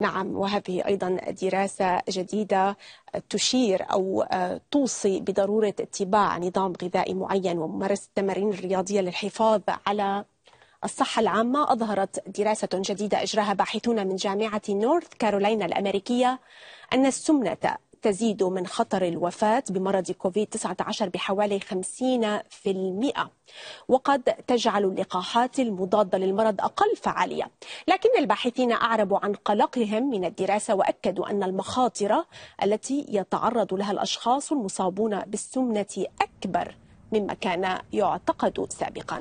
نعم وهذه أيضا دراسة جديدة تشير أو توصي بضرورة اتباع نظام غذائي معين وممارسة التمارين الرياضية للحفاظ على الصحة العامة. أظهرت دراسة جديدة أجراها باحثون من جامعة نورث كارولينا الأمريكية أن السمنة تزيد من خطر الوفاة بمرض كوفيد-19 بحوالي 50% وقد تجعل اللقاحات المضادة للمرض أقل فعالية. لكن الباحثين أعربوا عن قلقهم من الدراسة وأكدوا أن المخاطر التي يتعرض لها الأشخاص المصابون بالسمنة أكبر مما كان يعتقد سابقا.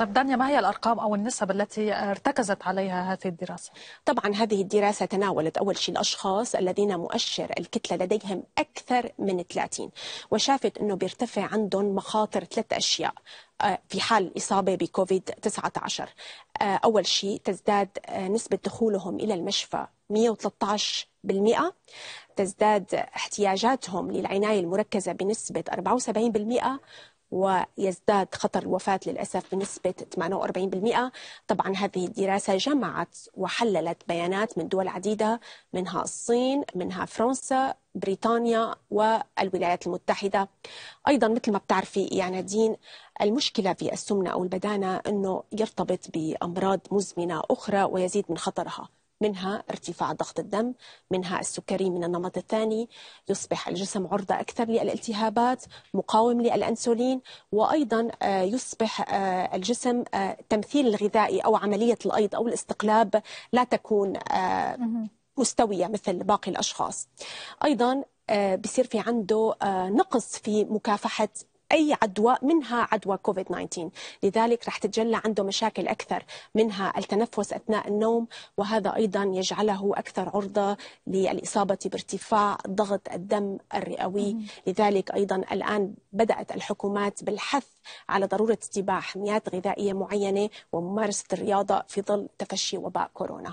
طيب دانيا ما هي الأرقام أو النسب التي ارتكزت عليها هذه الدراسة؟ طبعا هذه الدراسة تناولت أول شيء الأشخاص الذين مؤشر الكتلة لديهم أكثر من 30 وشافت أنه بيرتفع عندهم مخاطر ثلاث أشياء آه، في حال الإصابة بكوفيد 19 آه، أول شيء تزداد آه، نسبة دخولهم إلى المشفى 113 بالمئة. تزداد احتياجاتهم للعناية المركزة بنسبة 74% ويزداد خطر الوفاة للأسف بنسبة 48% طبعا هذه الدراسة جمعت وحللت بيانات من دول عديدة منها الصين منها فرنسا بريطانيا والولايات المتحدة. أيضا مثل ما بتعرفي يعني دين المشكلة في السمنة أو البدانة أنه يرتبط بأمراض مزمنة أخرى ويزيد من خطرها. منها ارتفاع ضغط الدم منها السكري من النمط الثاني يصبح الجسم عرضة أكثر للالتهابات مقاوم للأنسولين وأيضا آه، يصبح آه، الجسم آه، تمثيل الغذائي أو عملية الأيض أو الاستقلاب لا تكون مستوية مثل باقي الأشخاص. أيضا بصير في عنده نقص في مكافحة أي عدوى منها عدوى كوفيد 19 لذلك رح تتجلى عنده مشاكل أكثر منها التنفس أثناء النوم وهذا أيضا يجعله أكثر عرضة للإصابة بارتفاع ضغط الدم الرئوي. لذلك أيضا الآن بدأت الحكومات بالحث على ضرورة اتباع حميات غذائية معينة وممارسة الرياضة في ظل تفشي وباء كورونا.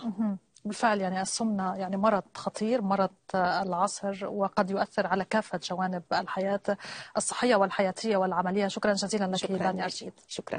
بالفعل يعني السمنة يعني مرض خطير مرض العصر وقد يؤثر على كافة جوانب الحياة الصحية والحياتية والعملية. شكرا جزيلا لك شكرا أرشيد. شكرا.